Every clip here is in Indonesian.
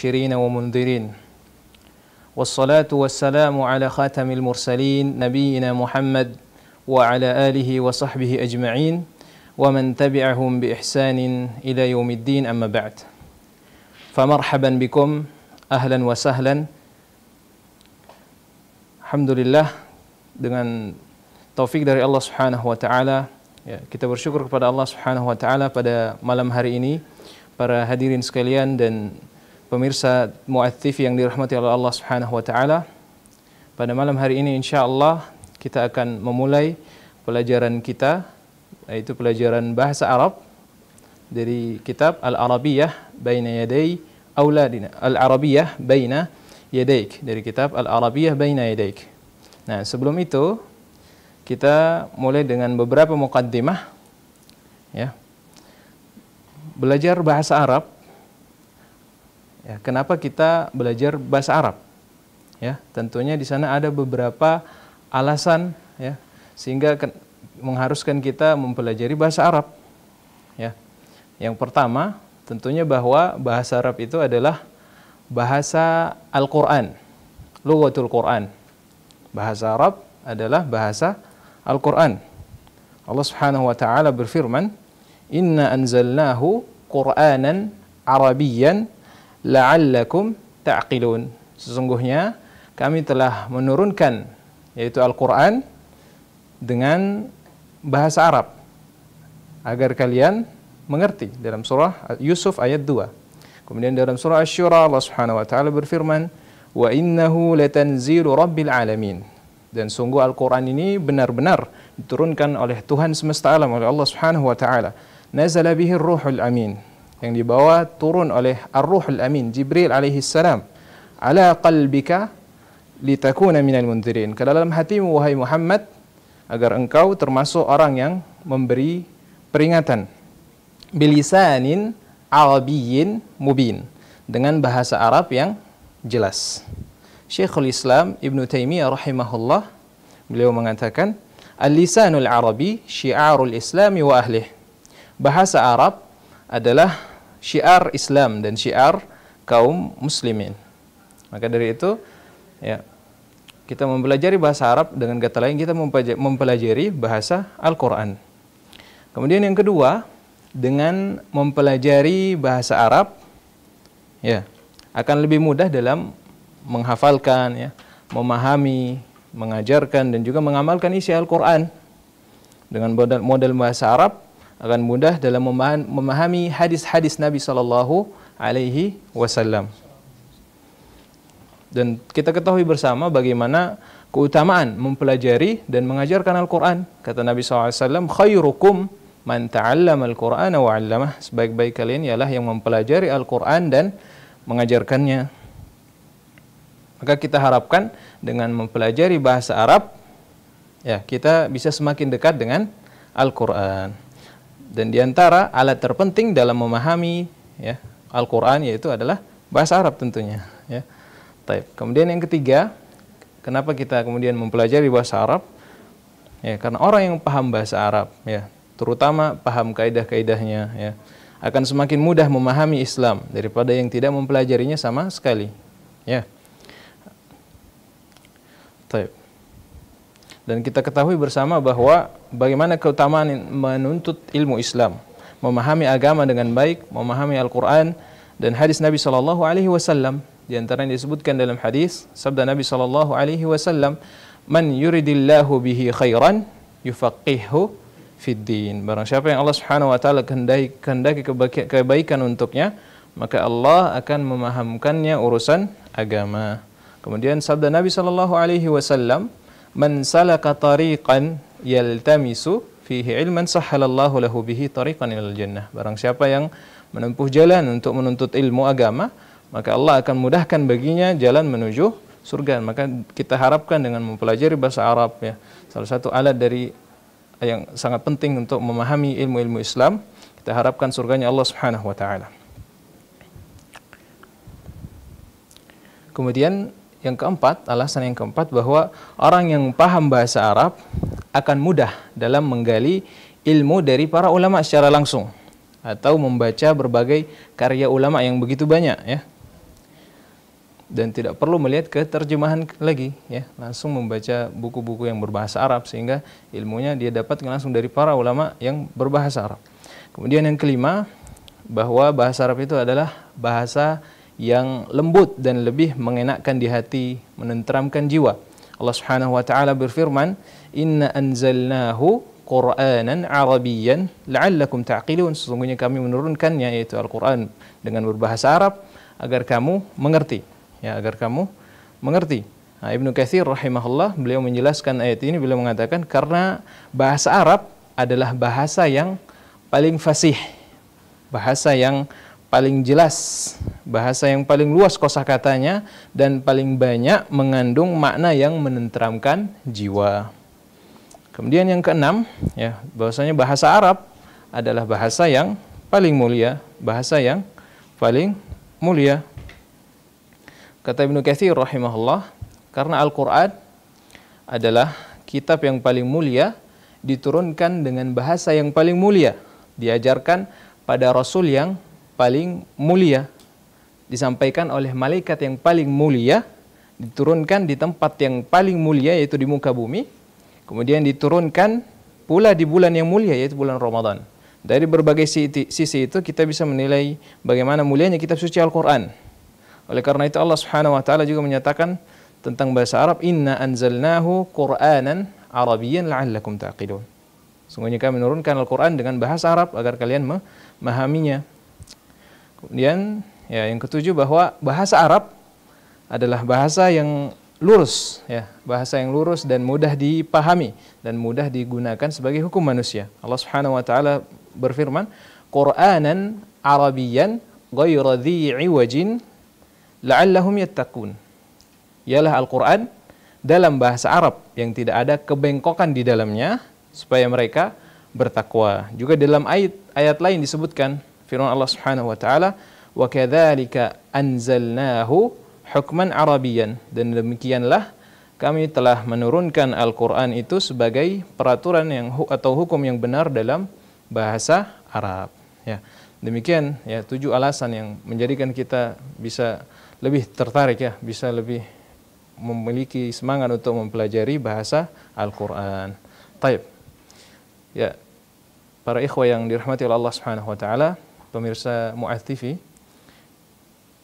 مبشرين ومنذرين. والصلاة والسلام على خاتم المرسلين نبينا محمد وعلى آله وصحبه أجمعين ومن تبعهم بإحسان إلى يوم الدين. أما بعد فمرحبا بكم. أهلا وسهلا. الحمد لله dengan taufik dari Allah Subhanahu wa taala. Ya, kita bersyukur kepada Allah Subhanahu wa taala pada malam hari ini. Para hadirin sekalian dan pemirsa muatif yang dirahmati oleh Allah Subhanahu wa taala. Pada malam hari ini insyaallah kita akan memulai pelajaran kita yaitu pelajaran bahasa Arab dari kitab Al-Arabiyah Baina Yaday Auladina. Al-Arabiyah Baina Yadaik dari kitab Al-Arabiyah Baina Yadaik. Nah, sebelum itu kita mulai dengan beberapa mukaddimah ya. Belajar bahasa Arab Ya, kenapa kita belajar bahasa Arab? Ya, tentunya di sana ada beberapa alasan ya sehingga mengharuskan kita mempelajari bahasa Arab. Ya. Yang pertama, tentunya bahwa bahasa Arab itu adalah bahasa Al-Qur'an. Lughatul Qur'an. Bahasa Arab adalah bahasa Al-Qur'an. Allah Subhanahu wa taala berfirman, "Inna anzalnahu Qur'anan Arabiyyan la'allakum ta'qilun. Sesungguhnya kami telah menurunkan yaitu Al-Qur'an dengan bahasa Arab agar kalian mengerti dalam surah Yusuf ayat 2. Kemudian dalam surah Asy-Syura Allah Subhanahu wa taala berfirman, "Wa innahu latanzilu rabbil alamin." Dan sungguh Al-Qur'an ini benar-benar diturunkan oleh Tuhan semesta alam oleh Allah Subhanahu wa taala. Nazala bihi ruhul amin yang dibawa turun oleh Ar-Ruhul Amin Jibril alaihi salam. Ala qalbika litakuna minal munzirin. Ke dalam hatimu wahai Muhammad agar engkau termasuk orang yang memberi peringatan. Bilisanin arabiyyin mubin. Dengan bahasa Arab yang jelas. Syekhul Islam Ibn Taimiyah rahimahullah beliau mengatakan al-lisanul arabi syiarul islami wa ahlih. Bahasa Arab adalah syiar Islam dan syiar kaum muslimin. Maka dari itu ya kita mempelajari bahasa Arab dengan kata lain kita mempelajari bahasa Al-Qur'an. Kemudian yang kedua, dengan mempelajari bahasa Arab ya akan lebih mudah dalam menghafalkan ya, memahami, mengajarkan dan juga mengamalkan isi Al-Qur'an. Dengan model, model bahasa Arab akan mudah dalam memahami hadis-hadis Nabi Shallallahu Alaihi Wasallam. Dan kita ketahui bersama bagaimana keutamaan mempelajari dan mengajarkan Al-Quran. Kata Nabi SAW, khairukum man ta'allama Al-Quran wa 'allamah. Sebaik-baik kalian ialah yang mempelajari Al-Quran dan mengajarkannya. Maka kita harapkan dengan mempelajari bahasa Arab, ya kita bisa semakin dekat dengan Al-Quran. Dan di antara alat terpenting dalam memahami ya, Al-Quran yaitu adalah bahasa Arab tentunya. Ya. Taib. Kemudian yang ketiga, kenapa kita kemudian mempelajari bahasa Arab? Ya, karena orang yang paham bahasa Arab, ya, terutama paham kaidah-kaidahnya, ya, akan semakin mudah memahami Islam daripada yang tidak mempelajarinya sama sekali. Ya. Taib. Dan kita ketahui bersama bahwa bagaimana keutamaan menuntut ilmu Islam, memahami agama dengan baik, memahami Al-Quran dan hadis Nabi Shallallahu Alaihi Wasallam. Di antara yang disebutkan dalam hadis sabda Nabi Shallallahu Alaihi Wasallam, "Man yuridillahu bihi khairan yufaqihhu fid din." Barang siapa yang Allah Subhanahu wa taala kehendaki, kehendaki kebaikan untuknya, maka Allah akan memahamkannya urusan agama. Kemudian sabda Nabi Shallallahu alaihi wasallam, man salaka tariqan yaltamisu fihi ilman sahhalallahu lahu bihi tariqan ilal jannah. Barang siapa yang menempuh jalan untuk menuntut ilmu agama, maka Allah akan mudahkan baginya jalan menuju surga. Maka kita harapkan dengan mempelajari bahasa Arab ya, salah satu alat dari yang sangat penting untuk memahami ilmu-ilmu Islam, kita harapkan surganya Allah Subhanahu wa taala. Kemudian yang keempat, alasan yang keempat bahwa orang yang paham bahasa Arab akan mudah dalam menggali ilmu dari para ulama secara langsung atau membaca berbagai karya ulama yang begitu banyak ya. dan tidak perlu melihat ke terjemahan lagi ya langsung membaca buku-buku yang berbahasa Arab sehingga ilmunya dia dapat langsung dari para ulama yang berbahasa Arab. Kemudian yang kelima bahwa bahasa Arab itu adalah bahasa yang lembut dan lebih mengenakkan di hati, menenteramkan jiwa. Allah Subhanahu wa taala berfirman, "Inna anzalnahu Qur'anan Arabiyyan la'allakum ta'qilun." Sesungguhnya kami menurunkannya yaitu Al-Qur'an dengan berbahasa Arab agar kamu mengerti ya agar kamu mengerti. Nah, Ibnu Katsir rahimahullah beliau menjelaskan ayat ini beliau mengatakan karena bahasa Arab adalah bahasa yang paling fasih, bahasa yang paling jelas, bahasa yang paling luas kosakatanya dan paling banyak mengandung makna yang menenteramkan jiwa. Kemudian yang keenam, ya, bahwasanya bahasa Arab adalah bahasa yang paling mulia, bahasa yang paling mulia. Kata Ibnu Katsir rahimahullah, karena Al-Qur'an adalah kitab yang paling mulia diturunkan dengan bahasa yang paling mulia, diajarkan pada rasul yang paling mulia, disampaikan oleh malaikat yang paling mulia, diturunkan di tempat yang paling mulia yaitu di muka bumi, kemudian diturunkan pula di bulan yang mulia yaitu bulan Ramadan. Dari berbagai sisi itu kita bisa menilai bagaimana mulianya kitab suci Al-Qur'an. Oleh karena itu Allah Subhanahu wa taala juga menyatakan tentang bahasa Arab, "Inna anzalnahu Qur'anan Arabiyyan la'allakum taqilun." Sungguhnya kami menurunkan Al-Qur'an dengan bahasa Arab agar kalian memahaminya. Kemudian ya yang ketujuh bahwa bahasa Arab adalah bahasa yang lurus ya, bahasa yang lurus dan mudah dipahami dan mudah digunakan sebagai hukum manusia. Allah Subhanahu wa taala berfirman, "Qur'anan Arabiyyan ghayra dhi la'allahum yattaqun. Ialah Al-Qur'an dalam bahasa Arab yang tidak ada kebengkokan di dalamnya supaya mereka bertakwa. Juga dalam ayat ayat lain disebutkan firman Allah Subhanahu wa taala wa kadzalika anzalnahu hukman arabiyyan dan demikianlah kami telah menurunkan Al-Qur'an itu sebagai peraturan yang atau hukum yang benar dalam bahasa Arab ya. Demikian ya tujuh alasan yang menjadikan kita bisa lebih tertarik ya, bisa lebih memiliki semangat untuk mempelajari bahasa Al-Qur'an. Taib. Ya. Para ikhwah yang dirahmati oleh Allah Subhanahu wa taala, pemirsa Mu'adz TV.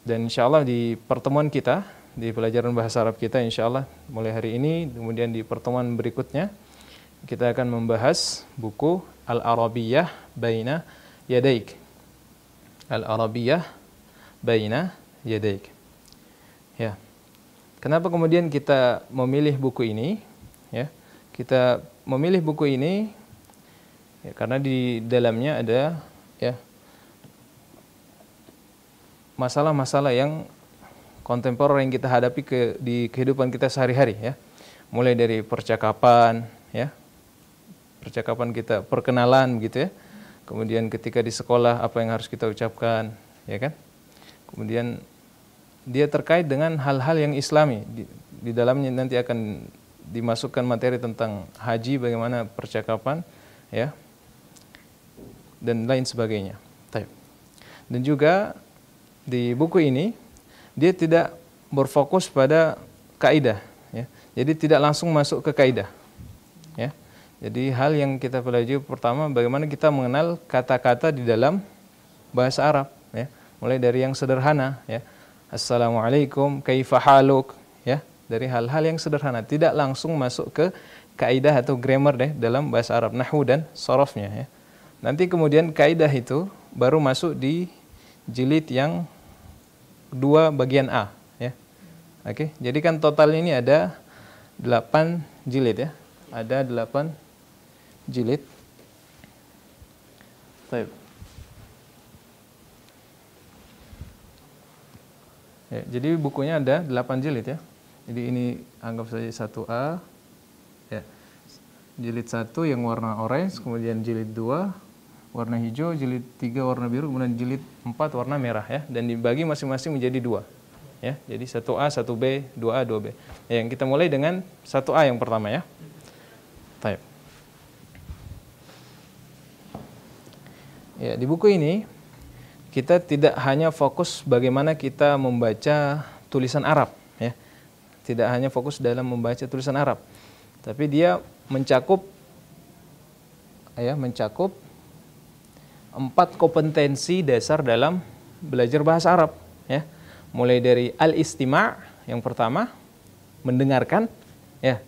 Dan insyaallah di pertemuan kita di pelajaran bahasa Arab kita insyaallah mulai hari ini kemudian di pertemuan berikutnya kita akan membahas buku Al-Arabiyah Baina Yadaik. Al-Arabiyah Baina Yadaik. Ya. Kenapa kemudian kita memilih buku ini? Ya. Kita memilih buku ini ya, karena di dalamnya ada ya masalah-masalah yang kontemporer yang kita hadapi ke di kehidupan kita sehari-hari ya. Mulai dari percakapan ya. Percakapan kita, perkenalan gitu ya. Kemudian ketika di sekolah apa yang harus kita ucapkan, ya kan? Kemudian dia terkait dengan hal-hal yang islami. Di, di dalamnya nanti akan dimasukkan materi tentang haji, bagaimana percakapan, ya, dan lain sebagainya. Dan juga di buku ini dia tidak berfokus pada kaidah, ya. Jadi tidak langsung masuk ke kaidah, ya. Jadi hal yang kita pelajari pertama bagaimana kita mengenal kata-kata di dalam bahasa Arab, ya. Mulai dari yang sederhana, ya Assalamualaikum, kaifa haluk, ya, dari hal-hal yang sederhana, tidak langsung masuk ke kaidah atau grammar deh dalam bahasa Arab nahwu dan sorofnya ya. Nanti kemudian kaidah itu baru masuk di jilid yang dua bagian A ya. Oke, jadi kan total ini ada 8 jilid ya. Ada 8 jilid. Baik. Ya, jadi bukunya ada 8 jilid ya. Jadi ini anggap saja 1A. Ya. Jilid 1 yang warna orange, kemudian jilid 2 warna hijau, jilid 3 warna biru, kemudian jilid 4 warna merah ya. Dan dibagi masing-masing menjadi dua. Ya, jadi 1A, 1B, 2A, 2B. Ya, yang kita mulai dengan 1A yang pertama ya. Taib. Ya, di buku ini kita tidak hanya fokus bagaimana kita membaca tulisan Arab ya. Tidak hanya fokus dalam membaca tulisan Arab, tapi dia mencakup ya, mencakup empat kompetensi dasar dalam belajar bahasa Arab ya. Mulai dari al-istima' yang pertama mendengarkan ya.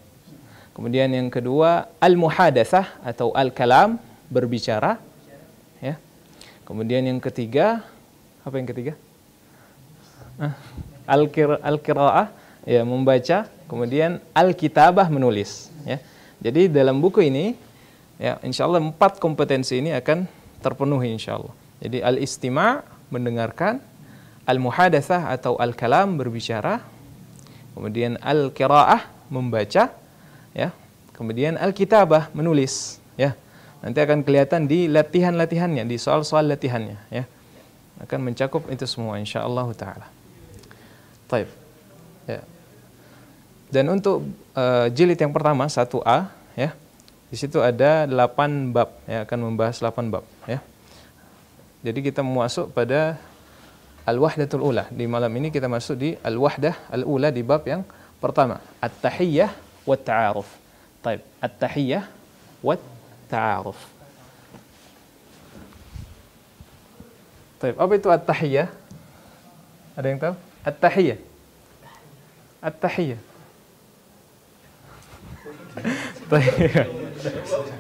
Kemudian yang kedua al-muhadatsah atau al-kalam berbicara ya. Kemudian yang ketiga apa yang ketiga? Ah, al-qiraah ya membaca, kemudian al-kitabah menulis ya. Jadi dalam buku ini ya insya Allah empat kompetensi ini akan terpenuhi insya Allah. Jadi al-istima' mendengarkan, al-muhadatsah atau al-kalam berbicara, kemudian al-qiraah membaca ya. Kemudian al-kitabah menulis ya. Nanti akan kelihatan di latihan-latihannya, di soal-soal latihannya ya. Akan mencakup itu semua insyaallah taala. Taib. Ya. Dan untuk uh, jilid yang pertama 1A ya. Di situ ada 8 bab ya akan membahas 8 bab. Jadi kita masuk pada al-wahdatul ula. Di malam ini kita masuk di al-wahdah al-ula di bab yang pertama, at-tahiyyah wa ta'aruf. Taib, at-tahiyyah wa ta'aruf. Taib, apa itu at-tahiyyah? Ada yang tahu? At-tahiyyah. At-tahiyyah.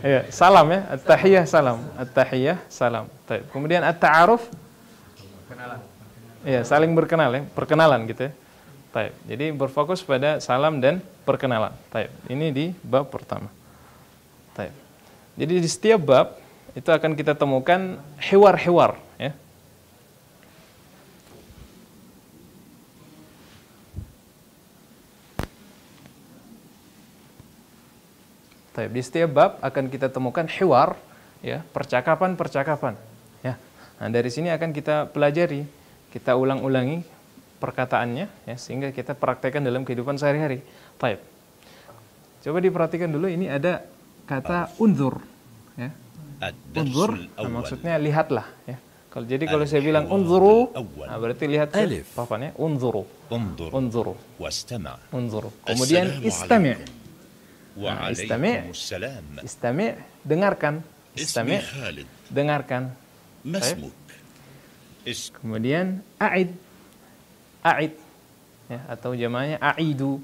ya, salam ya, at-tahiyyah salam, at-tahiyyah salam. Taib. Kemudian at-ta'aruf. Ya, saling berkenal ya, perkenalan gitu ya. Taib. Jadi berfokus pada salam dan perkenalan. Taib. Ini di bab pertama. Taib. Jadi di setiap bab itu akan kita temukan hewar-hewar ya. Taib. Di setiap bab akan kita temukan hewar, ya, percakapan-percakapan. Ya. Nah, dari sini akan kita pelajari, kita ulang-ulangi perkataannya, ya, sehingga kita praktekkan dalam kehidupan sehari-hari. Taib. Coba diperhatikan dulu, ini ada kata unzur. Ya. Unzur, nah, maksudnya lihatlah. Ya. Kalau jadi kalau saya bilang unzuru, nah berarti lihat papannya unzuru. Unzuru. Unzuru. Kemudian istami'. Nah, istami' istami' dengarkan. Istami' dengarkan. Kemudian a'id. A'id. Ya, atau jamaknya a'idu.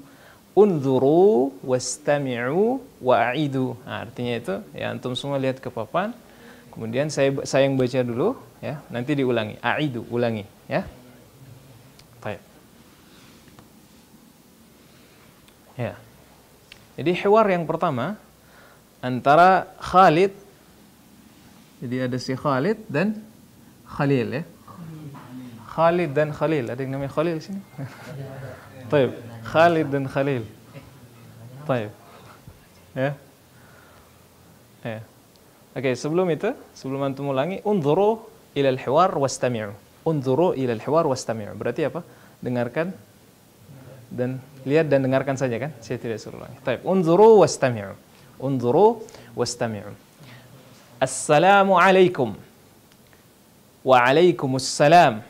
Unzuru wastami'u wa a'idu nah, artinya itu ya antum semua lihat ke papan. Kemudian saya saya yang baca dulu ya. Nanti diulangi. A'idu ulangi ya. Baik. ya jadi hewar yang pertama antara Khalid jadi ada si Khalid dan Khalil ya. Khalid dan Khalil. Ada yang namanya Khalil sini? Taib. Khalid dan Khalil. Taib. Ya. Ya. Oke, okay, sebelum itu, sebelum antum ulangi, unzuru ila al-hiwar wastami'u. Unzuru ila al-hiwar wastami'u. Berarti apa? Dengarkan dan lihat dan dengarkan saja kan? Saya tidak suruh lagi. Taib. Unzuru wastami'u. Unzuru wastami'u. Assalamu alaikum. Waalaikumsalam.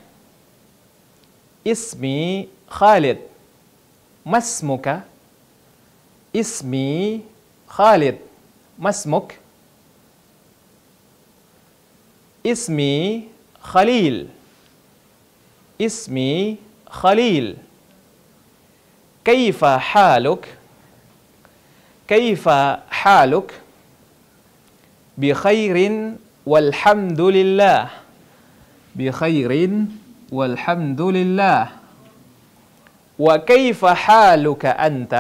Ismi Khalid. Masmuka. Ismi Khalid. Masmuk. Ismi Khalil. Ismi Khalil. كيف حالك؟ كيف حالك؟ بخير والحمد لله. بخير والحمد لله. وكيف حالك أنت؟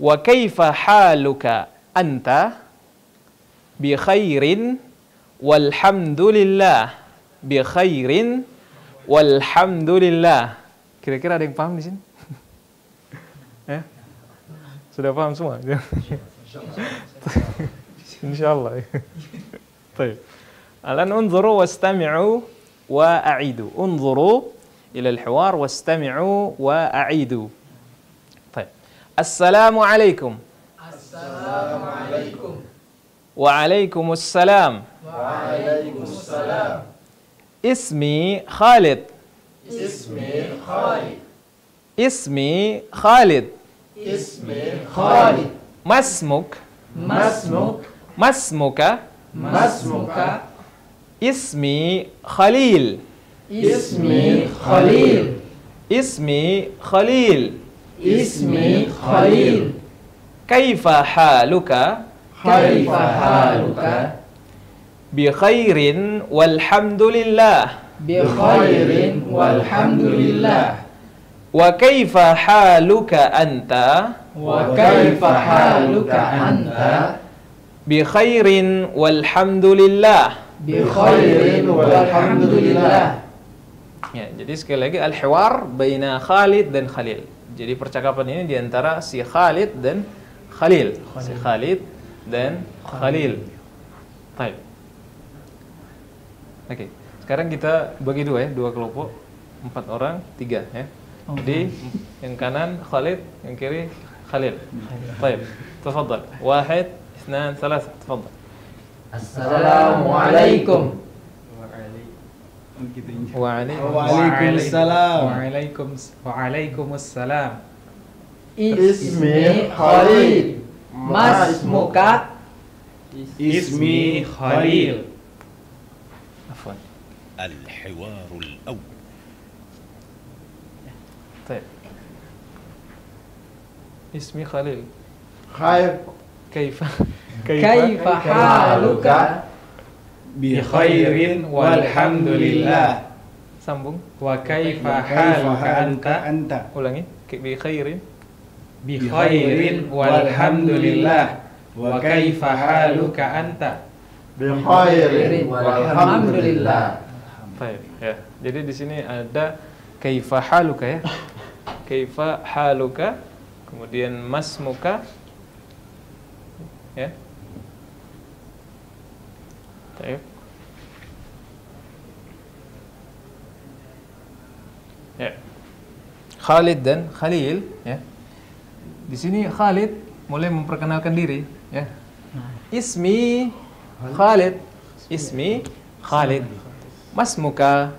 وكيف حالك أنت؟ بخير والحمد لله. بخير والحمد لله. Kira-kira ada yang paham di sini? sudah فاهم semua? إن شاء الله طيب الآن انظروا واستمعوا وأعيدوا انظروا إلى الحوار واستمعوا وأعيدوا طيب السلام عليكم السلام عليكم وعليكم السلام وعليكم السلام اسمي خالد اسمي خالد اسمي خالد ما اسمك ما اسمك ما اسمك ما اسمك اسمي خليل. اسمي خليل. اسمي خليل. اسمي خليل. كيف حالك؟ كيف حالك؟ بخير والحمد لله. بخير والحمد لله. Wa kaifa haluka anta Wa kaifa haluka anta Bi khairin walhamdulillah Bi khairin walhamdulillah Ya, jadi sekali lagi al-hiwar baina Khalid dan Khalil. Jadi percakapan ini di antara si Khalid dan Khalil. Khalil. Si Khalid dan Khalil. Baik. Oke, okay. sekarang kita bagi dua ya, dua kelompok, empat orang, tiga ya. دي إن كانان خالد إن كري خليل. طيب تفضل. واحد اثنان ثلاثة. تفضل. السلام عليكم. وعليكم وعليكم السلام. وعليكم وعليكم السلام. اسمي خليل. ما اسمك؟ اسمي خليل. عفوا. الحوار الأول. Ismi Khalil. Khair. Kaifa. Kaifa, Kaifa haluka bi khairin walhamdulillah. Sambung. Wa kaifa haluka anta? Anta. Ulangi. Bi khairin. Bi khairin walhamdulillah. Wa kaifa haluka anta? Bi khairin walhamdulillah. Baik, ya. Jadi di sini ada kaifa haluka ya. Kaifa haluka kemudian masmuka. Ya. Baik. Ya. Khalid dan Khalil ya. Di sini Khalid mulai memperkenalkan diri ya. Ismi Khalid. Ismi Khalid. Mas muka.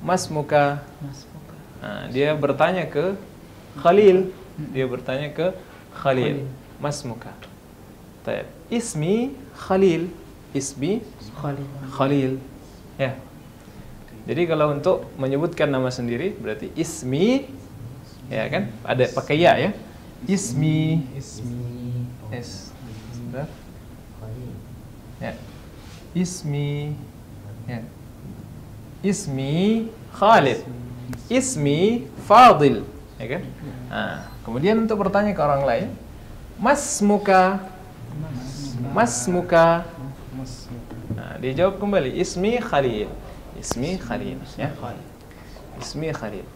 Mas muka. Nah, dia bertanya ke Khalil. Dia bertanya ke Khalil. Mas muka. Taib. Ismi Khalil. Ismi Khalil. Ya. Jadi kalau untuk menyebutkan nama sendiri berarti ismi ya kan? Ada pakai ya ya. Ismi Ismi S. Sebentar. Ya. Ismi ya. Ismi Khalid. Ismi Fadil, ya kan? Nah, kemudian untuk bertanya ke orang lain, Mas muka, Mas muka. Nah, dia jawab kembali, Ismi Khalil. Ismi Khalil, ya. Ismi Khalil.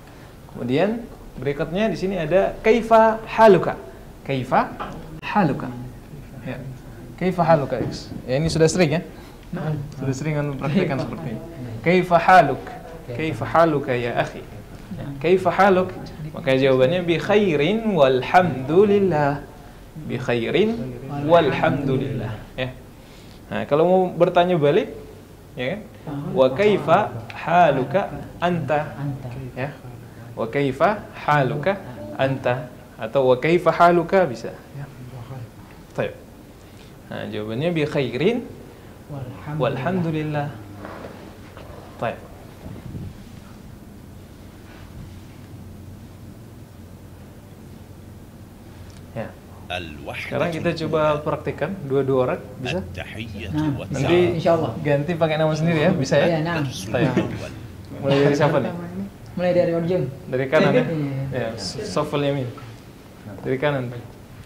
Kemudian berikutnya di sini ada kaifa haluka. Kaifa haluka. Ya. Kaifa haluka? Ya, ini sudah sering ya? Sudah sering mempraktikkan seperti ini. Kaifa haluk? Kaifa haluka ya akhi? Kaifa haluk? Maka jawabannya bi khairin walhamdulillah. Bi khairin walhamdulillah. Ya. Nah, kalau mau bertanya balik, ya kan? Wa kaifa haluka anta? Ya. Wa kaifa haluka anta? Atau wa kaifa haluka bisa. Ya. Baik. Nah, jawabannya bi khairin walhamdulillah. Baik. Sekarang kita coba praktekkan dua-dua orang bisa. Nah, nanti insya Allah ganti pakai nama sendiri ya bisa ya. Iya, nah. Mulai dari siapa nih? Mulai dari Orjun. Dari kanan ya. Iya. Ya, sofal yamin. Dari kanan.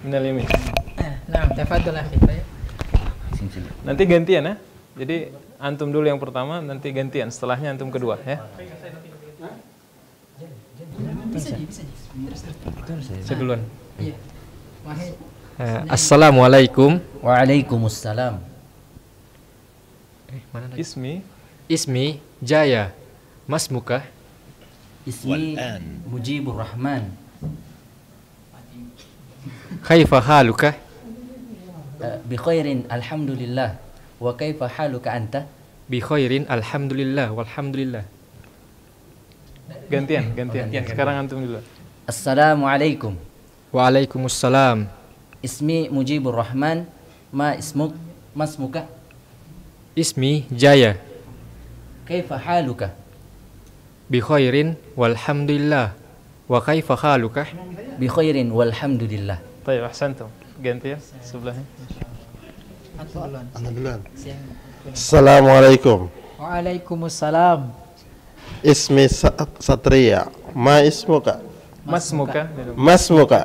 Minal yamin. Eh, nah, kita ya Nanti gantian ya. Jadi antum dulu yang pertama, nanti gantian. Setelahnya antum kedua ya. Bisa, bisa. Saya duluan. Iya. Uh, Assalamualaikum. Waalaikumsalam. Eh, mana lagi? Ismi. Ismi Jaya. Mas Muka. Ismi Mujibur Rahman. Kaifa haluka? Uh, bi khairin alhamdulillah. Wa kaifa haluka anta? Bi khairin alhamdulillah walhamdulillah. Gantian, gantian. Oh, gantian. Sekarang antum dulu. Assalamualaikum. Waalaikumsalam. Ismi Mujibur Rahman. Ma ismuk? Mas muka? Ismi Jaya. Kaifa haluka? Bi khairin walhamdulillah. Wa kaifa haluka? Bi khairin walhamdulillah. Baik, ahsantum. Ganti ya sebelahnya. Assalamualaikum. Waalaikumsalam. Ismi Satria. Ma ismuka? Masmuka. Masmuka.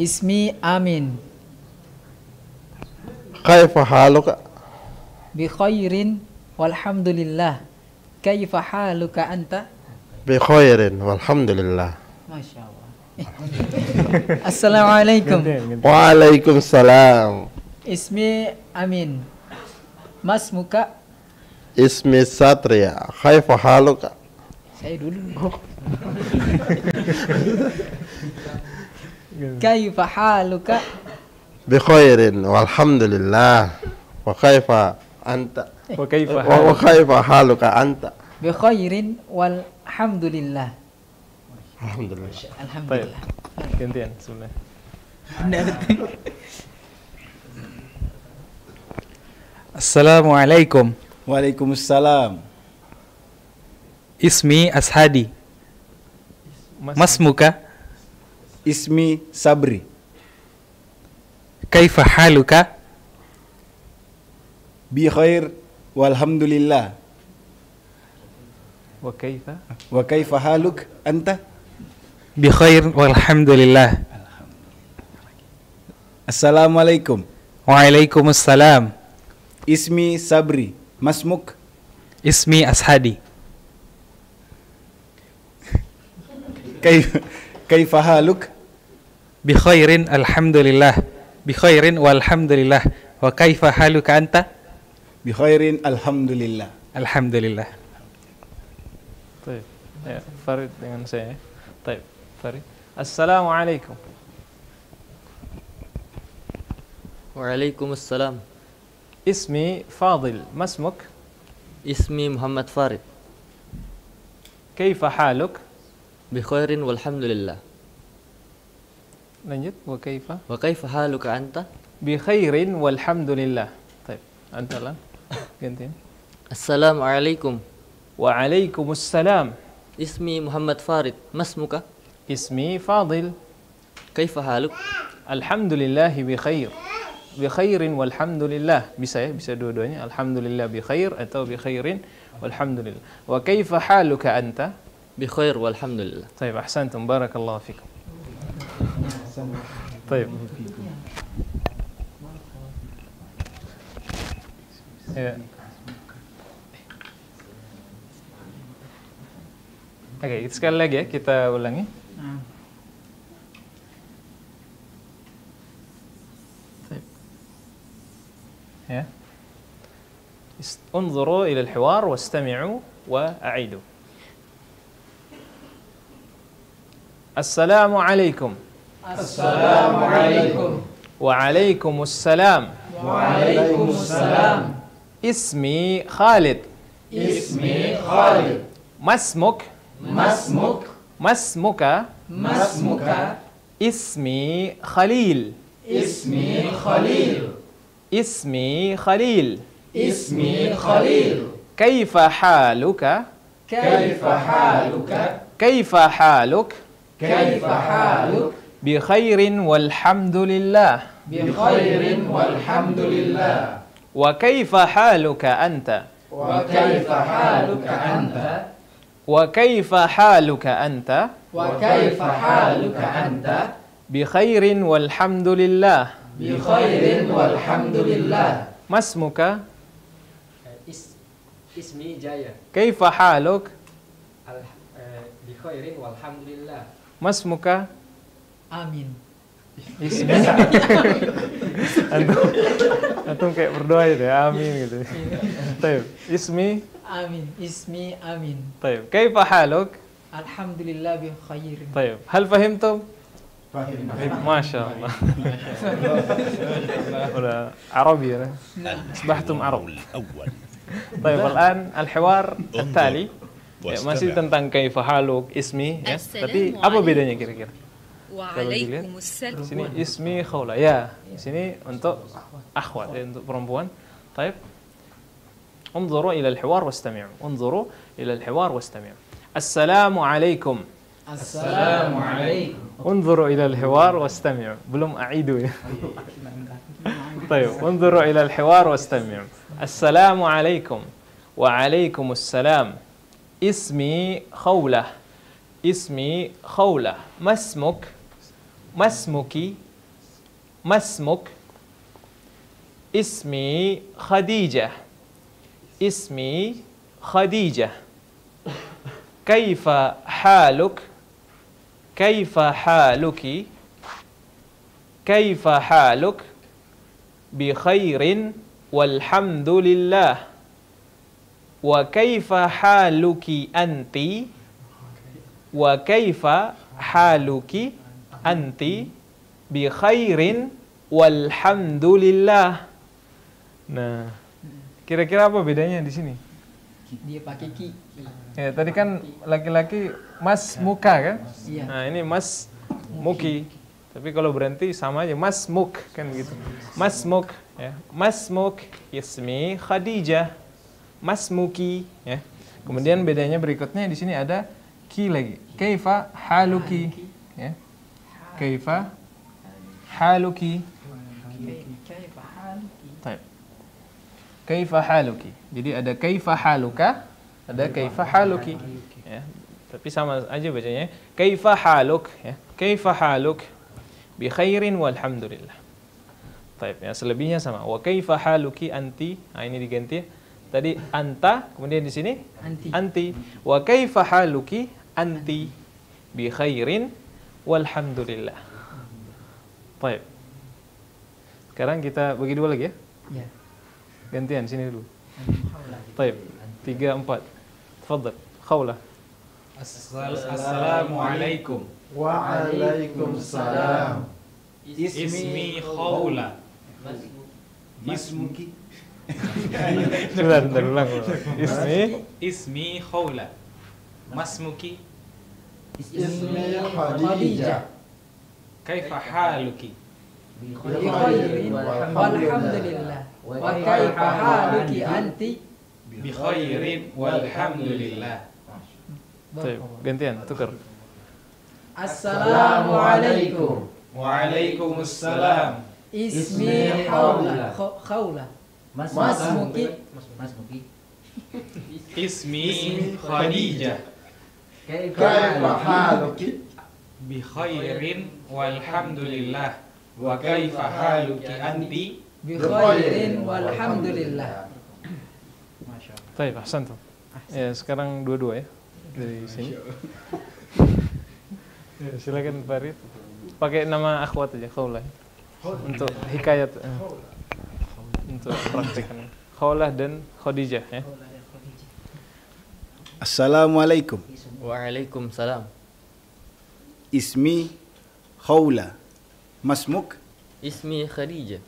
Ismi Amin. Kaifa haluka? Bi khairin walhamdulillah. Kaifa haluka anta? Bi khairin walhamdulillah. Masya Allah. Assalamualaikum. Waalaikumsalam. Ismi Amin. Masmuka? Ismi Satria. Kaifa haluka? سعيد كيف حالك بخير والحمد لله وكيف أنت وكيف حالك وكيف حالك أنت بخير والحمد لله الحمد لله الحمد لله السلام عليكم وعليكم السلام Ismi Ashadi. Mas Muka. Ismi Sabri. Kaifa haluka? Bi khair walhamdulillah. Wa kaifa? Wa kaifa haluk anta? Bi khair walhamdulillah. Assalamualaikum. Waalaikumsalam. Ismi Sabri. Masmuk? Ismi Ashadi. كيف كيف حالك؟ بخير الحمد لله. بخير والحمد لله. وكيف حالك أنت؟ بخير الحمد لله. الحمد لله. طيب فريد طيب فريد. السلام عليكم. وعليكم السلام. اسمي فاضل. ما اسمك؟ اسمي محمد فارد. كيف حالك؟ بخير والحمد لله. lanjut وكيف؟ وكيف حالك أنت؟ بخير والحمد لله. طيب أنت الآن؟ gantiin السلام عليكم. وعليكم السلام. اسمي محمد فارد. ما اسمك؟ اسمي فاضل. كيف حالك؟ الحمد لله بخير. بخير والحمد لله. بس ya bisa dua-duanya. Alhamdulillah bikhair atau bikhairin walhamdulillah wa kaifa haluka أنت Bikhair walhamdulillah. طيب أحسنتم بارك الله فيكم طيب. Oke, sekali lagi ya kita ulangi. Ya. انظروا إلى الحوار واستمعوا وأعيدوا. السلام عليكم. السلام عليكم. وعليكم السلام. وعليكم السلام. اسمي خالد. اسمي خالد. ما اسمك؟ ما اسمك؟ ما اسمك؟ ما اسمك؟ اسمي خليل. اسمي خليل. اسمي خليل. اسمي خليل. كيف حالك؟ كيف حالك؟ كيف حالك؟ كيف حالك؟ بخير والحمد لله. بخير والحمد لله. وكيف حالك أنت؟ وكيف حالك أنت؟ وكيف حالك أنت؟ وكيف حالك أنت؟ بخير والحمد لله. بخير والحمد لله. ما اسمك؟ إسمي جاية. كيف حالك؟ آه، بخير والحمد لله. ما اسمك؟ آمين اسمي أنتم كيف بردوها يا آمين طيب اسمي؟ آمين اسمي آمين طيب كيف حالك؟ الحمد لله بخير طيب هل فهمتم؟ ما شاء الله ولا عربي اصبحتم عرب طيب الان الحوار التالي Ya, masih tentang kaifa haluk, ismi ya. Tapi apa bedanya kira-kira? Kalau dilihat sini ismi khawla. Ya. Sini untuk akhwat ya, untuk perempuan. Taib. انظروا إلى الحوار واستمعوا انظروا إلى الحوار واستمعوا السلام عليكم السلام عليكم انظروا إلى الحوار واستمعوا بلوم أعيدوا يا طيب انظروا إلى الحوار واستمعوا السلام عليكم وعليكم السلام اسمي خولة. اسمي خولة. ما اسمك؟ ما اسمك؟ ما اسمك؟ اسمي خديجة. اسمي خديجة. كيف حالك؟ كيف حالك؟ كيف حالك؟ بخير والحمد لله. wa kaifa haluki anti? Wa kaifa haluki anti? Bi khairin walhamdulillah. Nah kira-kira apa bedanya di sini? Dia pakai ki. Ya tadi kan laki-laki mas muka kan? Iya. nah ini mas muki. Tapi kalau berhenti sama aja mas muk kan gitu. Mas muk ya. Mas muk ismi khadijah. Mas muki ya. Kemudian bedanya berikutnya di sini ada ki lagi. Kaifa haluki ya. Kaifa haluki. kaifa haluki. Jadi ada kaifa haluka, ada kaifa haluki. Ya. Tapi sama aja bacanya. Kaifa haluk ya. Kaifa haluk bi khairin walhamdulillah. Baik, ya selebihnya sama. Wa kaifa haluki anti? Nah, ini diganti. Tadi anta, kemudian di sini anti anti. Wa kaifa haluki anti bi khairin walhamdulillah. Baik. Sekarang kita bagi dua lagi ya. ya Gantian sini dulu. Baik. Tiga empat. Tafadhal. Khawla. Assalamualaikum. Waalaikumsalam. Ismi Khawla. Ismuki. Sebentar, sebentar ulang. Ismi Ismi Khawla. Masmuki Ismi Khadijah. kaifa haluki? bi khairin walhamdulillah wa kaifa haluki anti Bi khairin walhamdulillah. Baik, gantian, tukar. assalamualaikum Waalaikumsalam. ismi khawla Kh- khawla Mas Masmuki. Mas Muki. Ismi Khadijah. Kaifa haluki? Bi khairin walhamdulillah. Wa kaifa haluki anti? bi khairin walhamdulillah Baik, ahsantum. Ya, sekarang dua-dua ya. Dari sini. Ya, silakan Farid. Pakai nama akhwat aja, Khawla. Untuk hikayat. eh, Untuk praktikan. Khawlah dan Khadijah ya. Assalamualaikum. Waalaikumsalam. Ismi Khawla. Masmuk. Ismi Khadijah.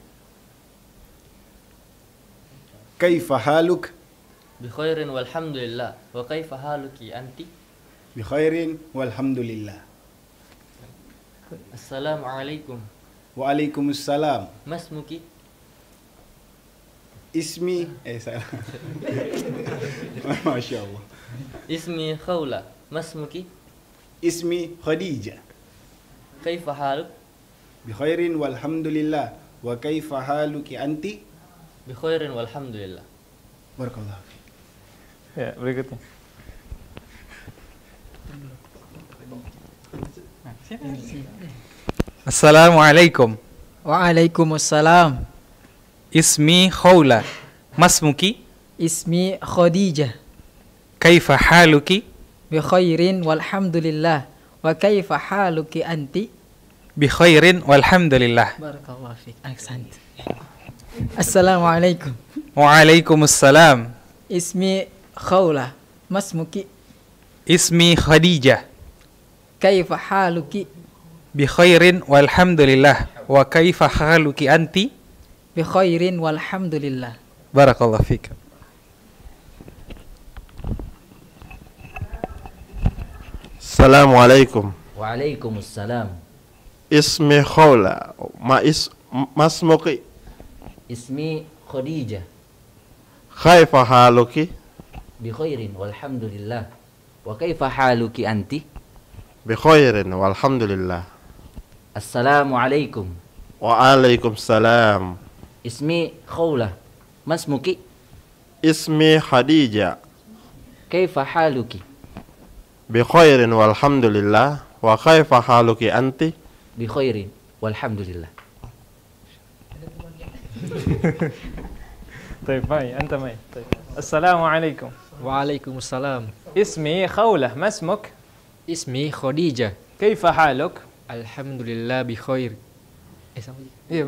Kaifa haluk? Khairin walhamdulillah. Wa kaifa haluki anti? Bi khairin walhamdulillah. Assalamualaikum. Waalaikumsalam. Masmuki Ismi eh salah. Masya Allah. Ismi Khawla. Masmuki Ismi Khadijah. kaifa haluk? Bi khairin walhamdulillah. Wa kaifa haluki anti? Bi khairin walhamdulillah. Barakallah. Ya, berikutnya. Assalamualaikum. Waalaikumsalam Ismi Khawla. Masmuki ismi Khadijah kaifa haluki? bi khairin walhamdulillah wa kaifa haluki anti Bi khairin walhamdulillah. barakallahu fik ahsant Assalamualaikum Waalaikumsalam. ismi Khawla masmuki Ismi Khadijah. kaifa haluki Bi khairin walhamdulillah. Wa kaifa haluki anti? بخير والحمد لله. بارك الله فيك. السلام عليكم. وعليكم السلام. اسمي خولة. ما, اس... ما اسمك؟ اسمي خديجة. كيف حالك؟ بخير والحمد لله. وكيف حالك أنت؟ بخير والحمد لله. السلام عليكم. وعليكم السلام. Ismi Khawla. Masmuki? Ismi Khadijah. Kaifa haluki? Bi khairin walhamdulillah. Wa kaifa haluki anti? Bi khairin walhamdulillah. طيب ماي أنت ماي طيب السلام عليكم Waalaikumsalam. اسمي خولة ما اسمك Ismi Khadijah. كيف حالك Alhamdulillah bi khair. إيه،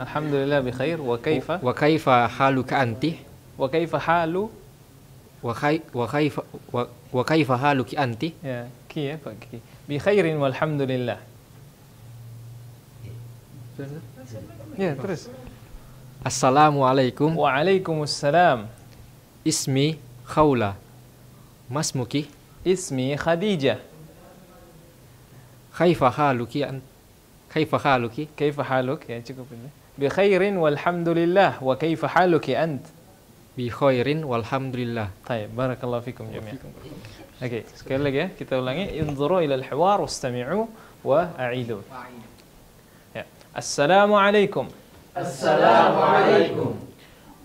الحمد لله بخير. وكيف؟ وكيف حالك أنت؟ وكيف حال؟ وكيف وكيف حالك أنت؟ كيف؟ بخير والحمد لله السلام عليكم. وعليكم السلام. اسمي خولة. ما اسمك؟ اسمي خديجة. كيف حالك أنت؟ كيف حالك؟ كيف حالك؟ يعني بخير والحمد لله وكيف حالك أنت؟ بخير والحمد لله طيب بارك الله فيكم جميعا. أوكي سكال إيه؟ كتاب إيه؟ انظروا إلى الحوار واستمعوا وأعيدوا. السلام عليكم. السلام عليكم.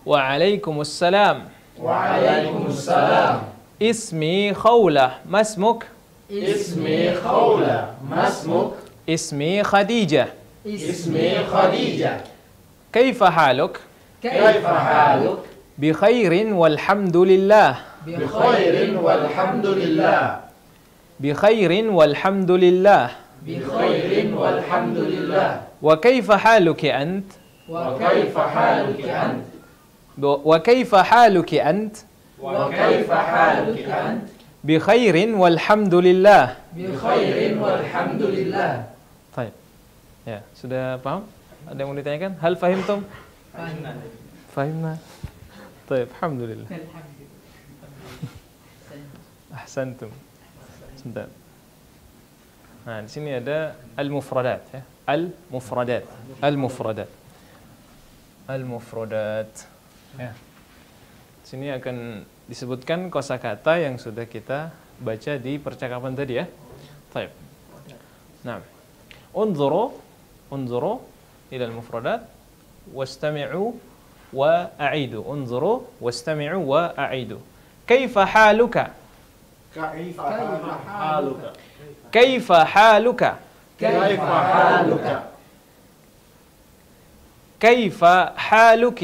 وعليكم السلام. وعليكم السلام. اسمي خولة. ما اسمك؟ اسمي خولة. ما اسمك؟ Ismi Khadijah. Ismi Khadijah. كيف حالك؟ كيف حالك؟ بخير والحمد لله. بخير والحمد لله. بخير والحمد لله. بخير والحمد لله. وكيف حالك أنت؟ وكيف حالك أنت؟ وكيف حالك أنت؟ وكيف حالك أنت؟ بخير والحمد لله. بخير والحمد لله. Ya, sudah paham? Ada yang mau ditanyakan? Hal fahim tom? Fahimna. Fahimna. Baik, alhamdulillah. Ahsantum. Sebentar. Nah, di sini ada al-mufradat ya. Al-mufradat. Al-mufradat. Al-mufradat. Ya. Di sini akan disebutkan kosakata yang sudah kita baca di percakapan tadi ya. Baik. Nah, unzuru انظروا إلى المفردات واستمعوا وأعيدوا. انظروا واستمعوا وأعيدوا. كيف حالك؟ كيف حالك؟ كيف حالك؟ كيف حالك؟ كيف حالك؟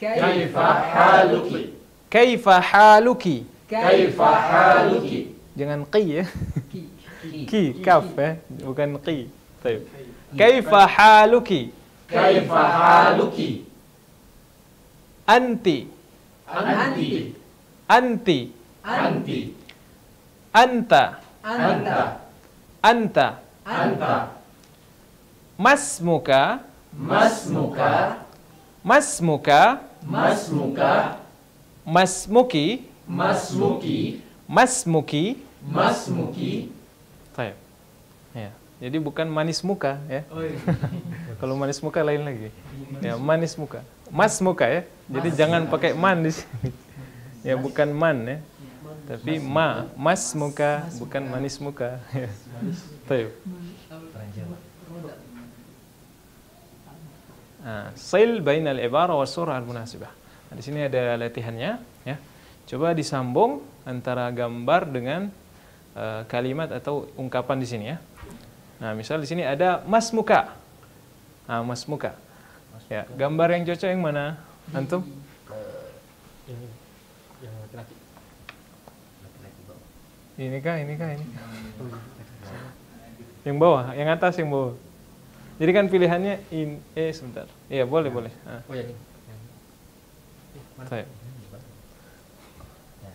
كيف حالك؟ كيف حالك؟ كيف حالك؟ jangan qi ya. Ki. Kaf ya. Bukan qi طيب Kaifa haluki? Kaifa haluki? Anti. Anti. Anti. Anti. Anta. Anta. Anta. Anta. Masmuka. Masmuka. Masmuka. Masmuka. Masmuki. Masmuki. Masmuki. Masmuki ya. Jadi bukan manis muka ya. Kalau manis muka lain lagi. Ya manis muka. Mas muka ya. Jadi jangan pakai man di sini. Ya bukan man ya. Tapi ma mas muka bukan manis muka. Ya. Taib. Nah, sil bainal ibara wa surah al-munasibah. Nah, di sini ada latihannya ya. Coba disambung antara gambar dengan eh, kalimat atau ungkapan di sini ya. Nah, misal di sini ada mas muka. Nah, mas muka. Ya, gambar yang cocok yang mana? Antum? Ini yang laki-laki. Ini kah, ini kah, ini? Yang bawah, yang atas yang bawah. Jadi kan pilihannya in eh sebentar. Iya, boleh, boleh. Ah. Oh ya ini. Baik.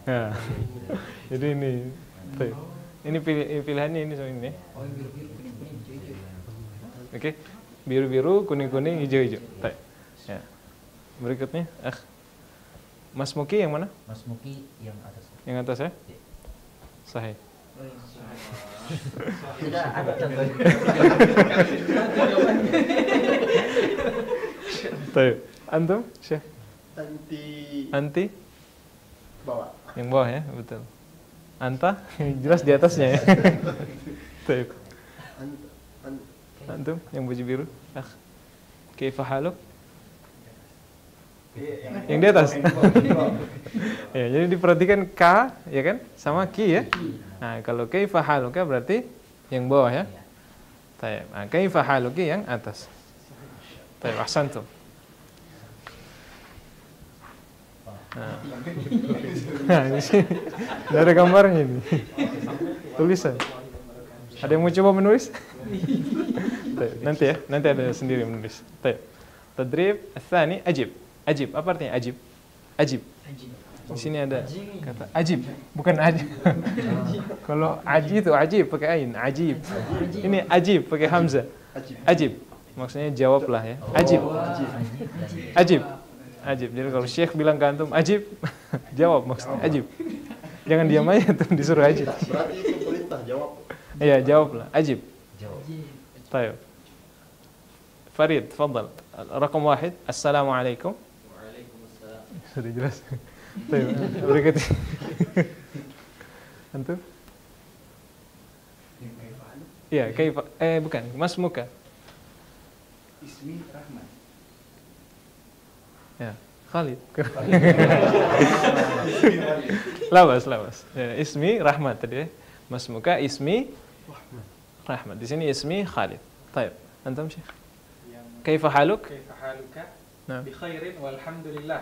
Ya. Jadi ini. Ini pilih, eh, pilihannya ini sama ini. Oke. Biru-biru, kuning-kuning, hijau-hijau. Baik. Ya. Berikutnya, ah. Mas Muki yang mana? Mas Muki yang atas. Yang atas ya? Sahih. Tidak ada contohnya. Taib. Antum, Syekh? Anti Anti? bawa. Yang bawah ya, betul. Anta? Jelas di atasnya ya. Taib. Antum, yang baju biru? Akh. Kaifa haluk? Yang di atas. ya, jadi diperhatikan ka, ya kan? Sama ki ya. Nah, kalau kaifa haluka berarti yang bawah ya. Taib. Nah, kaifa yang atas. Taib, ahsantum. Nah. Nah, ada gambarnya ini. Tulisan. Ada yang mau coba menulis? Taib, nanti ya, nanti ada sendiri menulis. Taib. Tadrib الثاني ajib. Ajib, apa artinya ajib? Ajib. Di sini ada kata ajib, bukan ajib. Kalau aji itu ajib pakai ain, ajib. Ini ajib pakai hamzah. Ajib. Maksudnya jawablah ya. Ajib. Ajib. Ajib. Jadi kalau Syekh bilang ke antum ajib, jawab maksudnya ajib. Jangan diam aja tuh disuruh ajib. Berarti itu perintah jawab. Iya, jawablah. Ajib. طيب فريد تفضل. رقم واحد السلام عليكم. وعليكم السلام. رجلس طيب رقتي أنتم يا كيف إيه bukan ما اسمك؟ اسمي أحمد. يا خالد. لا بأس لا بأس. اسمي رحمن tadi ما اسمك؟ اسمي رحمن رحمن دي اسمي خالد. طيب أنتم شيخ Antum Syekh? Kaifa haluk? Kaifa haluka? Nah. Bi khairin walhamdulillah.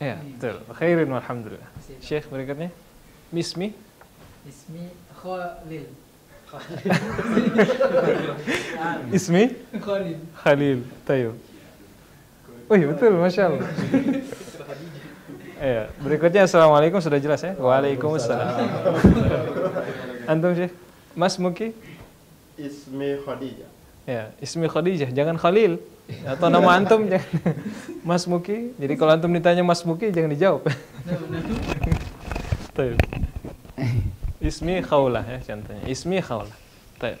Ya, betul. Khairin walhamdulillah. Syekh berikutnya. Ismi Ismi Khalil. Ismi Khalil. Khalil. Taib. Wih, betul, Masya Allah. Iya, berikutnya Assalamualaikum sudah jelas ya? Waalaikumsalam. Antum Syekh? Mas Muki? Ismi Khadijah. Ya, Ismi Khadijah, jangan Khalil. Atau nama antum jangan Mas Muki. Jadi kalau antum ditanya Mas Muki jangan dijawab. Taib. Ismi Khawlah ya contohnya. Ismi Khawlah. Taib.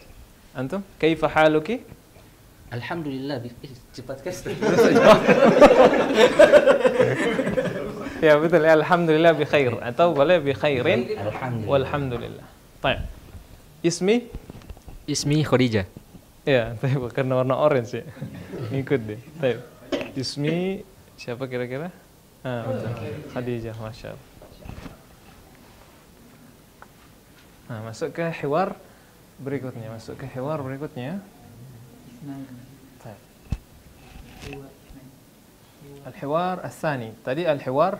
Antum, kaifa haluki? Alhamdulillah cepat kasih. Ya betul ya, alhamdulillah bi khair atau boleh bi khairin Alhamdulillah. walhamdulillah. Taib. Ismi Ismi Khadijah. Ya, tapi karena warna orange ya. Ngikut deh. Taib. Ismi siapa kira-kira? Ah, betul. Khadijah, Masya Allah. Nah, masuk ke hiwar berikutnya. Masuk ke hiwar berikutnya. Al-hiwar al-thani. Tadi al-hiwar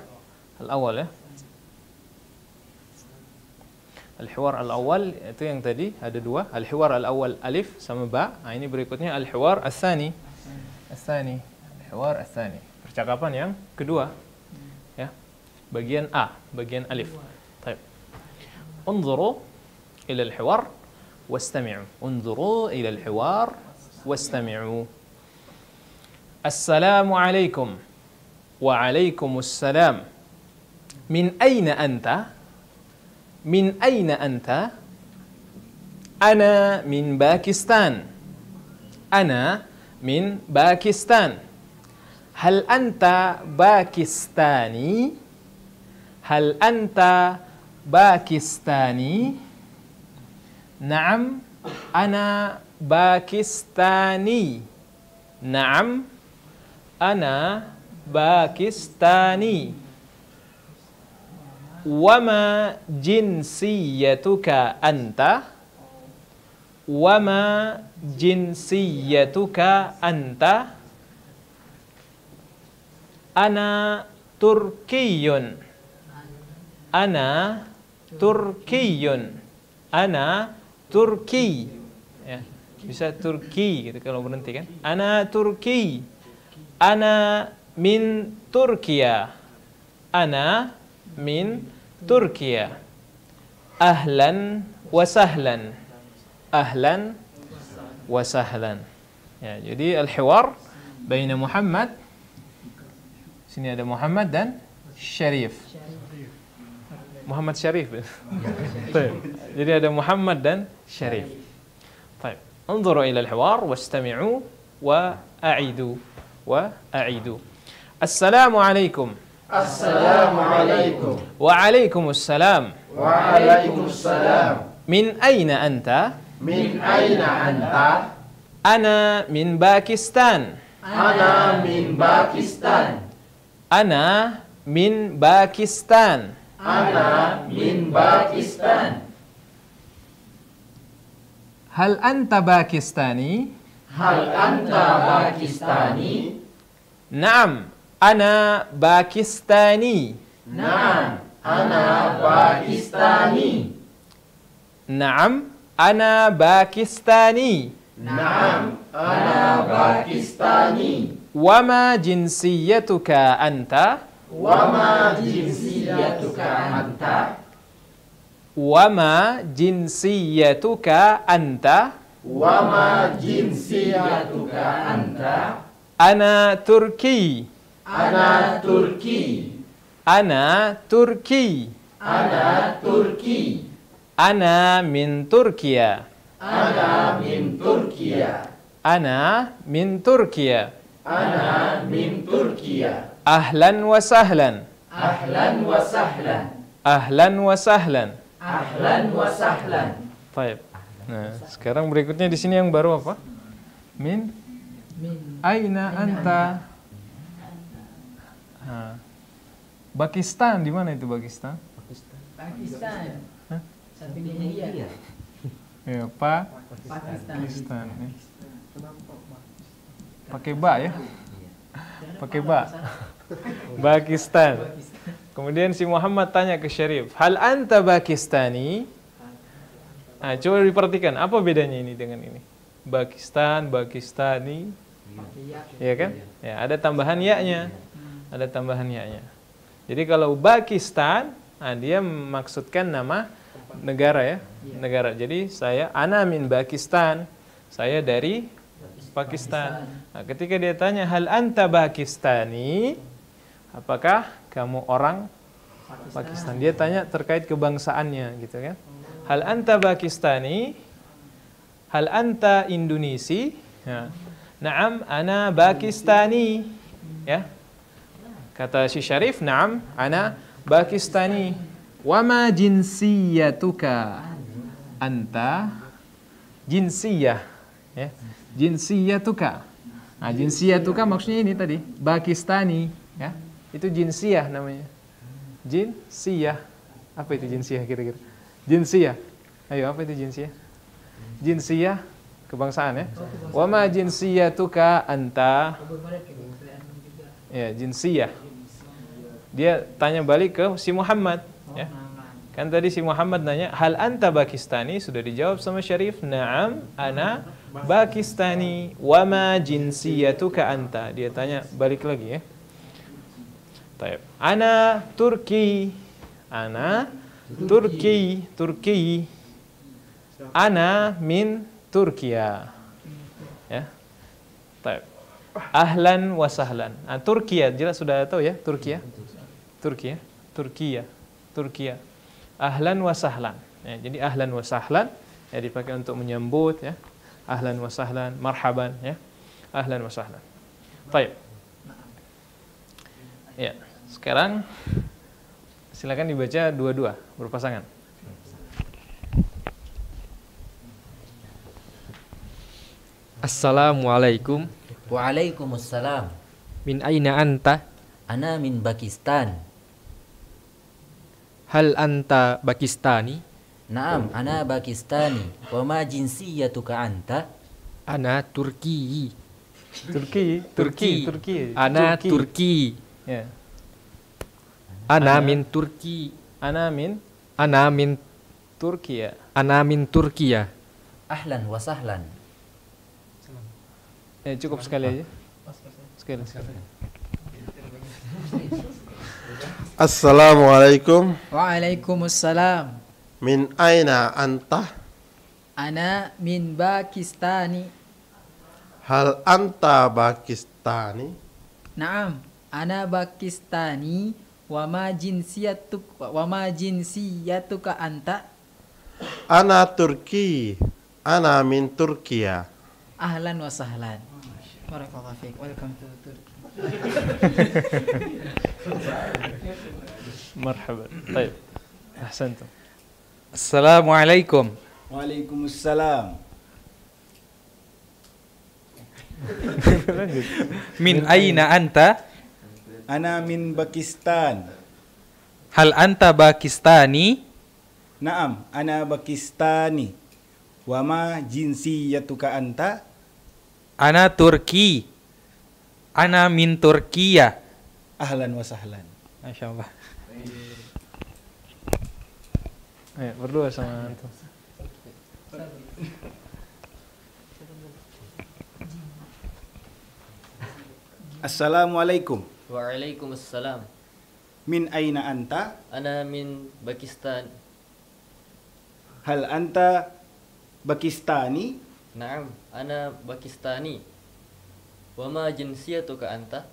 al-awal ya. الحوار الأول تيان تدي هذا دوا الحوار الأول ألف سما باء عيني بريكوتني الحوار الثاني. الثاني. الحوار الثاني. Percakapan yang kedua. Ya. Bagian A bagian ألف. طيب. انظروا إلى الحوار واستمعوا. انظروا إلى الحوار واستمعوا. السلام عليكم. وعليكم السلام. من أين أنت؟ min aina anta? Ana min Pakistan. Ana min Pakistan. Hal anta Pakistani? Hal anta Pakistani? Naam, ana Pakistani. Naam, ana Pakistani wama jinsiyatuka anta? Wama jinsiyatuka anta? Ana turkiyun. Ana turkiyun. Ana turki. Ya, bisa turki gitu kalau berhenti kan. Ana turki. Ana min turkiya. Ana min Wa sahlan ahlan wa sahlan ya jadi al-hiwar baina Muhammad sini ada Muhammad dan Syarif Muhammad Syarif. Baik. Jadi ada Muhammad dan Syarif. Baik. انظروا إلى الحوار واستمعوا وأعيدوا وأعيدوا السلام عليكم السلام عليكم وعليكم السلام وعليكم السلام من أين أنت؟ من أين أنت؟ أنا من باكستان أنا من باكستان أنا من باكستان أنا من باكستان هل أنت باكستاني؟ هل أنت باكستاني؟ نعم Ana Pakistani. Naam, ana Pakistani. Naam, ana Pakistani. Naam, ana Pakistani. Wama jinsiyatuka anta? Wama jinsiyatuka anta? Wama jinsiyatuka anta? Wama jinsiyatuka anta? Ana Turki. Ana Turki. Ana Turki. Ana Turki. Ana min Turkiya. Ana min Turkiya. Ana min Turkiya. Ana min Turkiya. Ahlan wa sahlan. Ahlan wa sahlan. Ahlan wa sahlan. Ahlan wa sahlan. Baik. Nah, sekarang berikutnya di sini yang baru apa? Min. Min. Aina anta. Nah. Pakistan di mana itu Pakistan? Pakistan. Hah? Samping India. Ya, Pak. Pakistan. Pakistan. ya. Pakai ba ya? Pakai ba. Pakistan. Kemudian si Muhammad tanya ke Syarif, "Hal anta Pakistani?" Nah, coba diperhatikan apa bedanya ini dengan ini? Pakistan, Pakistani. Ya kan? Ya, ada tambahan ya-nya. Ada tambahan ya-nya. Jadi kalau Pakistan, nah dia memaksudkan nama negara ya, negara. Jadi saya ana min Pakistan. Saya dari Pakistan. Nah, ketika dia tanya hal anta Pakistani, apakah kamu orang Pakistan? Dia tanya terkait kebangsaannya gitu kan. Hal anta Pakistani? Hal anta Indonesi? Ya. Naam, ana Pakistani. Ya. Kata si Syarif, "Na'am, ana Pakistani." Wa ma jinsiyatuka? Anta jinsiyah, ya. Jinsiyatuka. Nah, jinsiyatuka maksudnya ini tadi, Pakistani, ya. Itu jinsiyah namanya. Jinsiyah. Apa itu jinsiyah kira-kira? Jinsiyah. Ayo, apa itu jinsiyah? Jinsiyah kebangsaan ya. Wa ma jinsiyatuka anta? Ya, jinsiyah. Dia tanya balik ke si Muhammad, ya. Kan tadi si Muhammad nanya, "Hal anta Pakistani?" Sudah dijawab sama Syarif, "Na'am, ana Pakistani." "Wa ma jinsiyatuka anta?" Dia tanya balik lagi ya. Taib. Ana Turki. Ana Turki, Turki. Ana min Turkiya. Ya. Taib. Ahlan wa sahlan. Nah, Turkiya jelas sudah tahu ya, Turkiya. Turkiya, Turkiya, Turkiya. Ahlan wa sahlan. Ya, jadi ahlan wa sahlan ya dipakai untuk menyambut ya. Ahlan wa sahlan, marhaban ya. Ahlan wa sahlan. Baik. Ya, sekarang silakan dibaca dua-dua berpasangan. Assalamualaikum. Waalaikumsalam. Min aina anta? Ana min Pakistan. Hal anta Pakistani? Naam, ana Pakistani. Wa ma jinsiyatuka anta? Ana Turki. Turki, Turki, Turki. Ana Turki. Turki. Ya. Ana Ana- min Turki. Ana min Ana min Turkiya. Ana min Turkiya. Ahlan wa sahlan. Ya, cukup sekali aja. Sekali, sekali. Assalamualaikum. Waalaikumsalam. Min aina anta? Ana min Pakistani. Hal anta Pakistani? Naam, ana Pakistani Wa ma jinsiyatuk wa ma jinsiyatuka anta? Ana Turki. Ana min Turkiya. Ahlan wa sahlan. Barakallahu fiik. Welcome to Turkey. مرحبا طيب احسنتم Assalamualaikum. Waalaikumsalam. Min aina anta? Ana min Pakistan. Hal anta Pakistani? Naam, ana Pakistani. Wa ma jinsiyatuka anta? Ana Turki. Ana min Turkiya. Ahlan wa sahlan. Masya Allah. Ayo, berdua sama antum Assalamualaikum. Waalaikumsalam. Min aina anta? Ana min Pakistan. Hal anta Pakistani? Naam, ana Pakistani. Wa ma jinsiyatuka anta?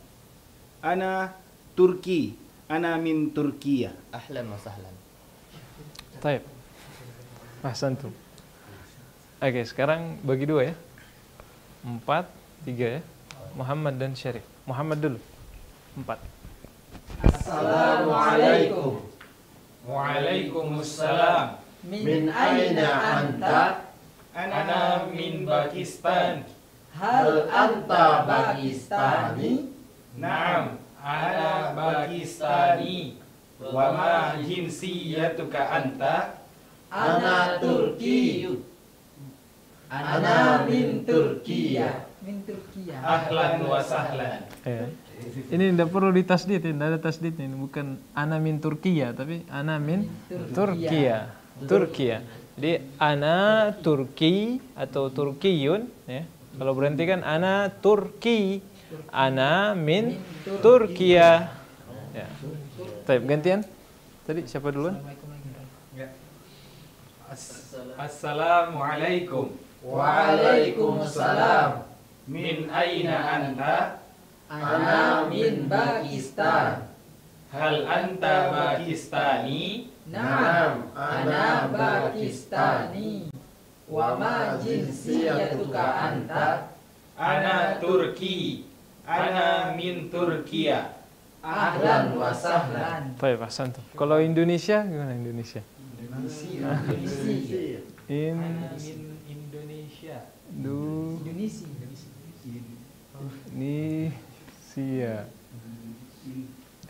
Ana Turki. Ana min Turkiya. Ahlan wa sahlan. Taib. Ahsantum. Oke, okay, sekarang bagi dua ya. Empat, tiga ya. Muhammad dan Syarif. Muhammad dulu. Empat. Assalamualaikum. Waalaikumsalam. Min aina anta? Ana min Pakistan Hal anta Pakistani? Naam Ana Pakistani Wa ma jinsiyatuka anta Ana Turki. Ana min Turkiya. Min Turkiya. Ahlan wa sahlan. Ya. Ini tidak perlu ditasdid, tidak ada tasdid ini bukan ana min Turkiya tapi ana min Turkiya. Turkiya. Jadi ana Turki atau Turkiyun ya. Kalau berhenti kan ana Turki. Ana min Turkiya. Ya. Baik, gantian. Tadi siapa duluan? Assalamualaikum. Waalaikumsalam. Min aina anta? Ana min Pakistan. Hal anta Pakistani? Naam, ana Pakistani. Wa ma jinsiyatuka anta? Ana Turki. Ana min Turkiya. Ahlan wa sahlan. Baik, ahsantum. Kalau Indonesia gimana Indonesia? In Indonesia. Du Indonesia. Indonesia.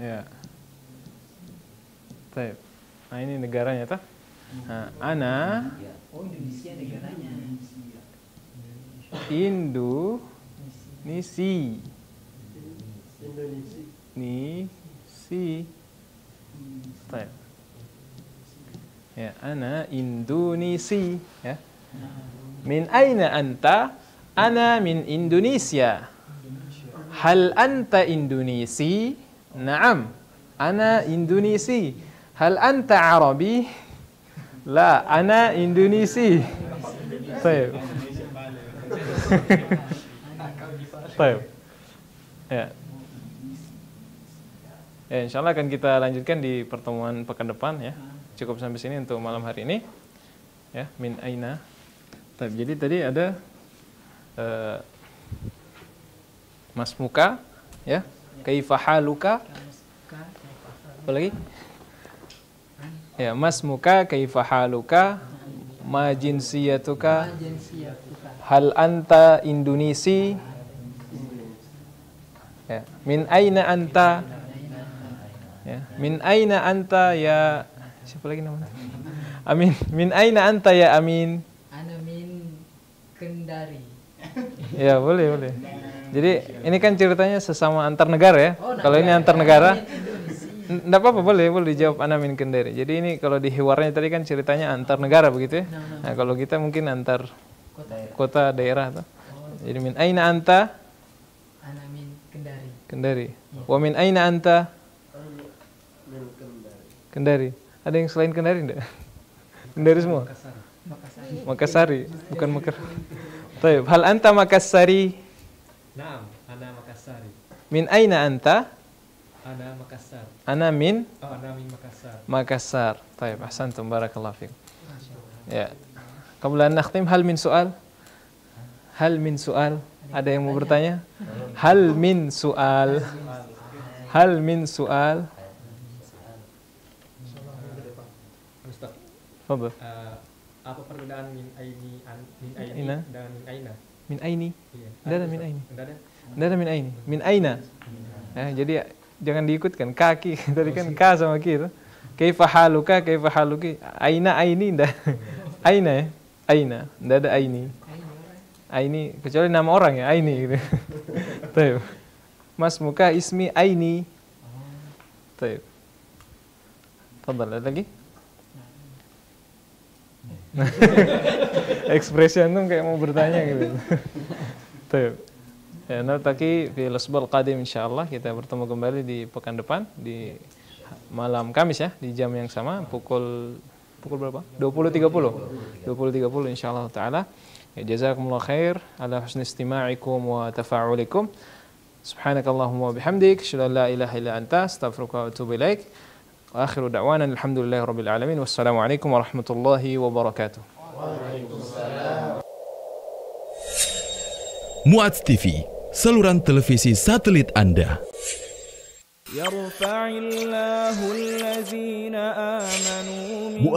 Ya. Baik. Nah, ini negaranya toh. Nah, ana Oh, Indonesia negaranya. Indo Nisi Ni si Baik. Ya, ana Indonesi ya. Min aina anta? Ana min Indonesia. Hal anta Indonesi? Naam. Ana Indonesi. Hal anta Arabi? La, ana Indonesi. Baik. Baik. Ya. Ya, insya Allah akan kita lanjutkan di pertemuan pekan depan ya. Cukup sampai sini untuk malam hari ini. Ya, min aina. Baik, jadi tadi ada eh, Mas Muka, ya. Kaifa haluka? Apa lagi? Ya, Mas Muka, kaifa haluka? Ma jinsiyatuka? Hal anta Indonesi? Ya. Min aina anta? Ya. Min aina anta ya siapa lagi namanya? Amin. Min aina anta ya Amin? Ana min Kendari. Ya, boleh, boleh. Jadi ini kan ceritanya sesama antar negara ya. Oh, kalau ini antar negara. Enggak apa-apa boleh, boleh dijawab ana min kendari. Jadi ini kalau di hewarnya tadi kan ceritanya antar negara begitu ya. Nah, kalau kita mungkin antar Kota. kota daerah tuh. Jadi min aina anta? Ana min Kendari. Kendari. Wa min aina anta? Kendari. Ada yang selain Kendari enggak? Kendari semua? Makassar. Makassari, bukan Mekar. Baik, hal anta Makassari? Naam, ana Makassari. Min aina anta? Ana Makassar. Ana min Oh, ana min Makassar. Makassar. Taib, ahsantum barakallahu fikum. Ya. Qabla an nakhtim hal min soal? Hal min soal? Ada yang mau bertanya? Hal min soal? Hal min soal? Ustaz, eh, apa perbedaan min aini an, min aini Ina? dengan min aina? Min aini? Iya. Ada min aini. Ada. Ada min aini. Min aina. Ya, jadi jangan diikutkan kaki. Tadi kan ka sama ki itu. Kaifa haluka, kaifa haluki. Aina aini ndak. Aina ya. Aina. Tidak ada aini. Aini kecuali nama orang ya, aini gitu. Taib. Mas muka ismi aini. Taib. Fadal, ada lagi? Ekspresi antum kayak mau bertanya gitu. Taib. Ya, naltaki fi al qadim insyaallah kita bertemu kembali di pekan depan di malam Kamis ya di jam yang sama pukul pukul berapa? 20.30. 20.30 insyaallah taala. Ya, jazakumullah khair ala husni istima'ikum wa tafa'ulikum. Subhanakallahumma bihamdik, asyhadu an la ilaha illa anta, astaghfiruka wa atubu ilaik. Wa akhiru da'wana alhamdulillahi rabbil alamin. Wassalamualaikum warahmatullahi wabarakatuh. Muaz TV, saluran televisi satelit Anda. يرفع الله الذين آمنوا منكم